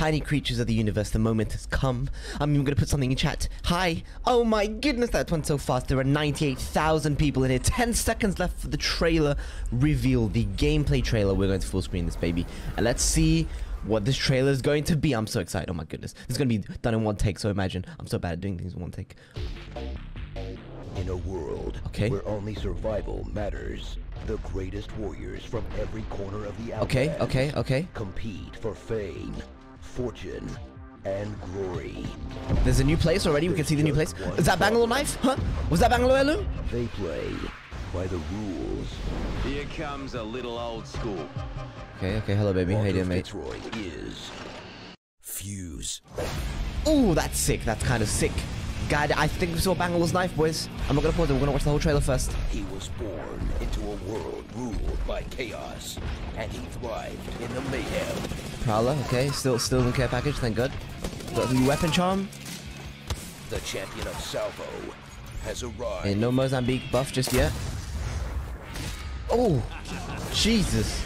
tiny creatures of the universe, the moment has come. I'm even gonna put something in chat. Hi. Oh my goodness, that went so fast. There are 98,000 people in here. 10 seconds left for the trailer reveal, the gameplay trailer. We're going to full screen this baby. And let's see what this trailer is going to be. I'm so excited. Oh my goodness. It's gonna be done in one take, so imagine. I'm so bad at doing things in one take. In a world Okay. where only survival matters, the greatest warriors from every corner of the Okay, okay, okay. compete for fame, fortune, and glory. There's a new place already. We can see the new place. Is that Bangalore knife? Huh? Was that Bangalore heirloom? They play by the rules. Here comes a little old school. Okay, okay. Hello, baby. How you doing, mate? Fitzroy is Fuse. Ooh, that's sick. That's kind of sick. God, I think we saw Bangalore's knife, boys. I'm not gonna pause it. We're gonna watch the whole trailer first. He was born into a world ruled by chaos, and he thrived in the mayhem. Prowler, okay. Still, still in care package. Thank God. Got the weapon charm. The champion of Salvo has arrived. And no Mozambique buff just yet. Oh, Jesus.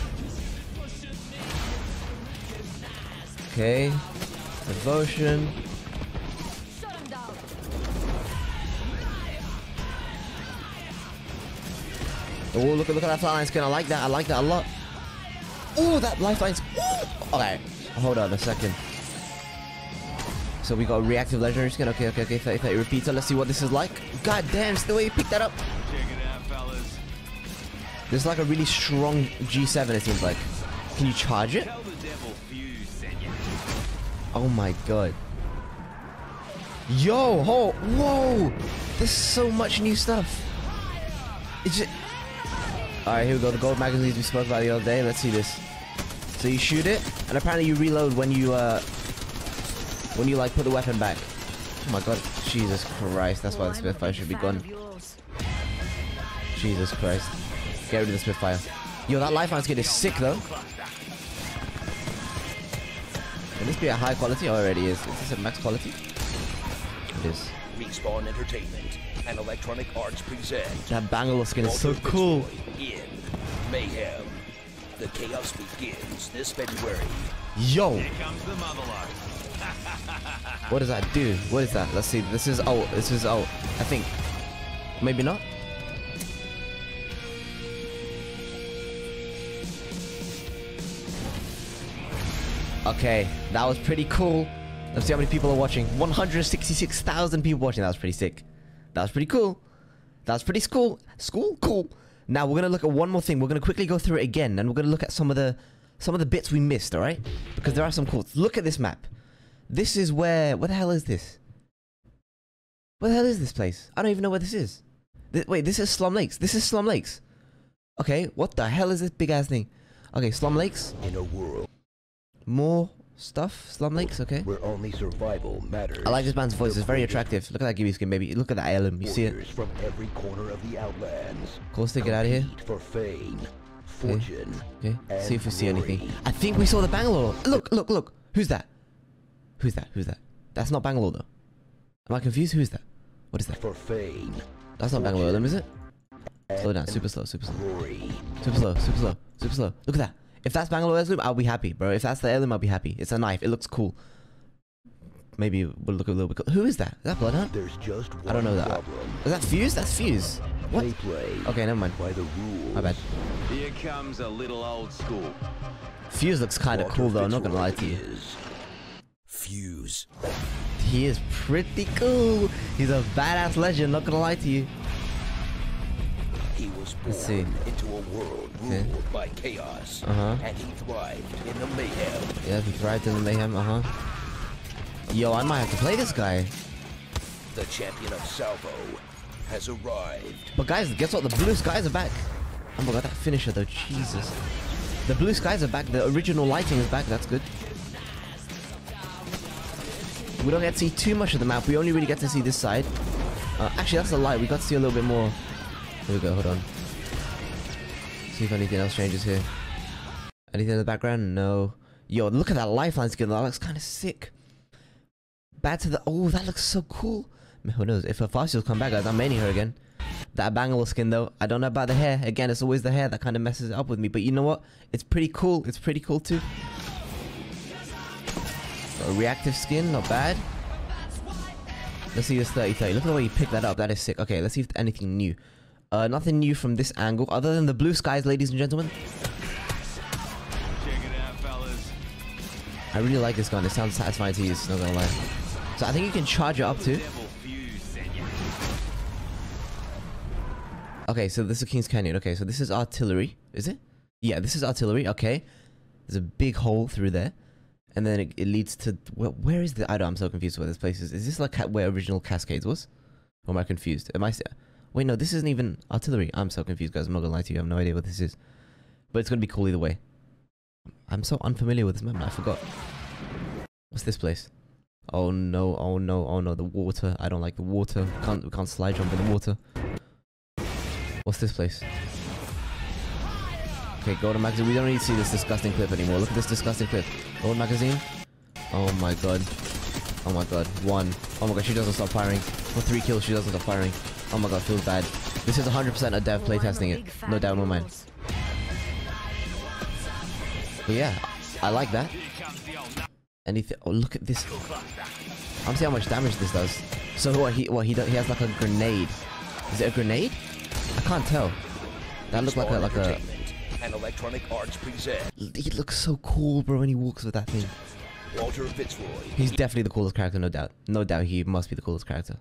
Okay. Devotion. Oh, look at look at that flatline skin. I like that. I like that a lot. Oh, that lifeline. Ooh. Okay, hold on a second. So we got a reactive legendary skin. Okay, okay, okay. 30, 30 repeater. Let's see what this is like. God damn, the way you picked that up. Check it out, fellas. This is like a really strong G7, it seems like. Can you charge it? Tell the devil Fuse sent you. Oh my god. Yo, ho, whoa! There's so much new stuff. It's just... Alright, here we go. The gold magazines we spoke about the other day. Let's see this. So you shoot it, and apparently you reload when you, uh... When you, like, put the weapon back. Oh my god. Jesus Christ. That's why the Spitfire should be gone. Jesus Christ. Get rid of the Spitfire. Yo, that lifeline skin is sick, though. Can this be a high quality? Oh, it already is. Is this a max quality? It is. Respawn Entertainment and Electronic Arts present That Bangalore skin is so cool. In Mayhem. The chaos begins this February. Yo, Here comes the motherlode. what does that do? What is that? Let's see. This is oh, this is oh. I think maybe not. Okay, that was pretty cool. Let's see how many people are watching. 166,000 people watching. That was pretty sick. That was pretty cool. That was pretty cool. School cool. Now we're gonna look at one more thing. We're gonna quickly go through it again, and we're gonna look at some of the some of the bits we missed. All right, because there are some cool. Look at this map. This is where. Where the hell is this? Where the hell is this place? I don't even know where this is. Wait, this is Slum Lakes. This is Slum Lakes. Okay, what the hell is this big ass thing? Okay, Slum Lakes. In a world More stuff. Slum Lakes. Okay. where only survival matters. I like this man's voice. It's very attractive. Look at that Gibby skin, baby. Look at that heirloom. You see it? from every corner of the Outlands. Cool, stick it out of here. For fame, fortune, Okay. See if we see anything. I think we saw the Bangalore. Look, look, look. Who's that? Who's that? Who's that? That's not Bangalore though. Am I confused? Who's that? What is that? For fame, That's not Bangalore, is it? Slow down. Super slow. Super slow. Super slow. Super slow. Super slow. Look at that. If that's Bangalore heirloom, I'll be happy, bro. If that's the heirloom, I'll be happy. It's a knife. It looks cool. Maybe we'll look a little bit. Cool. Who is that? Is that Bloodhound? There's just one I don't know that. problem. Is that Fuse? That's Fuse. What? They play Okay, never mind. by the rules. My bad. Here comes a little old school. Fuse looks kind of cool though. I'm not gonna lie to you. Fuse. He is pretty cool. He's a badass legend. Not gonna lie to you. He was born Let's see. into a world ruled Okay. by chaos, Uh-huh. and he thrived in the mayhem. Yeah, he thrived in the mayhem. Uh huh. Yo, I might have to play this guy. The champion of Salvo has arrived. But guys, guess what? The blue skies are back. Oh my god, that finisher though. Jesus. The blue skies are back. The original lighting is back. That's good. We don't get to see too much of the map. We only really get to see this side. Uh, actually, that's a lie. We got to see a little bit more. Here we go. Hold on. See if anything else changes here. Anything in the background? No. Yo, look at that lifeline skin. That looks kind of sick. Back to the. Oh, that looks so cool. Man, Who knows? If her fossils come back, guys, I'm maining her again. That Bangalore skin, though, I don't know about the hair. Again, it's always the hair that kind of messes it up with me. But you know what? It's pretty cool. It's pretty cool too. A reactive skin, not bad. Let's see this 30-30. Look at the way you picked that up. That is sick. Okay, let's see if anything new. Uh, nothing new from this angle, other than the blue skies, ladies and gentlemen. Check it out, fellas. I really like this gun. It sounds satisfying to use, not gonna lie. So I think you can charge it up too. Devil fuse, senor. Okay, so this is King's Canyon. Okay, so this is artillery. Is it? Yeah, this is artillery. Okay. There's a big hole through there. And then it, it leads to... Where, where is the... I don't... I'm so confused where this place is. Is this like where original Cascades was? Or am I confused? Am I... Wait, no, this isn't even artillery. I'm so confused, guys. I'm not gonna lie to you. I have no idea what this is. But it's gonna be cool either way. I'm so unfamiliar with this map. I forgot. What's this place? Oh no, oh no, oh no, the water. I don't like the water. Can't, we can't slide jump in the water. What's this place? Okay, go to magazine. We don't need to see this disgusting clip anymore. Look at this disgusting clip. Go to magazine. Oh my god. Oh my god. One. Oh my god, she doesn't stop firing. For three kills, she doesn't stop firing. Oh my god, feels bad. This is 100% a dev playtesting it. No doubt in my mind. But yeah, I like that. Anything? Oh, look at this. I'm seeing how much damage this does. So what? He what? He he has like a grenade. Is it a grenade? I can't tell. That looked like a like a. And Electronic Arts present He looks so cool, bro, when he walks with that thing. Walter Fitzroy He's definitely the coolest character, no doubt. No doubt, he must be the coolest character.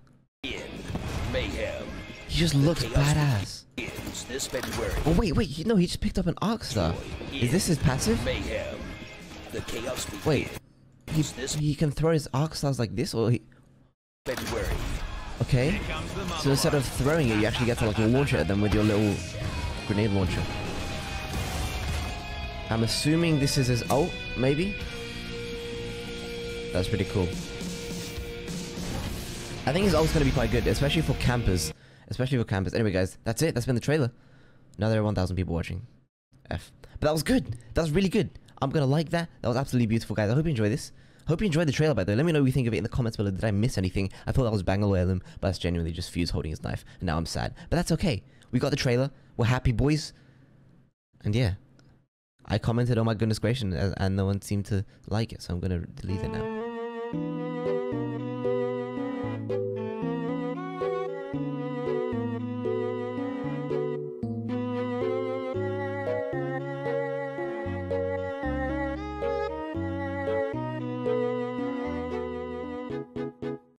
In Mayhem. He just looks badass. This February. Oh wait, wait, he, no, he just picked up an arc star. Is this his passive? Mayhem. The Chaos begins Wait, he this he can throw his arc stars like this, or he? February. Okay. Here comes the mother So instead of throwing it, you actually get to like launch it at them with your little grenade launcher. I'm assuming this is his ult, maybe? That's pretty cool. I think his ult's gonna be quite good, especially for campers. Especially for campers. Anyway, guys, that's it. That's been the trailer. Now there are 1,000 people watching. F. But that was good. That was really good. I'm gonna like that. That was absolutely beautiful, guys. I hope you enjoyed this. Hope you enjoyed the trailer, by the way. Let me know what you think of it in the comments below. Did I miss anything? I thought that was Bangalore but that's genuinely just Fuse holding his knife. And now I'm sad. But that's okay. We got the trailer. We're happy, boys. And yeah. I commented, oh my goodness gracious, and, no one seemed to like it, so I'm gonna delete it now.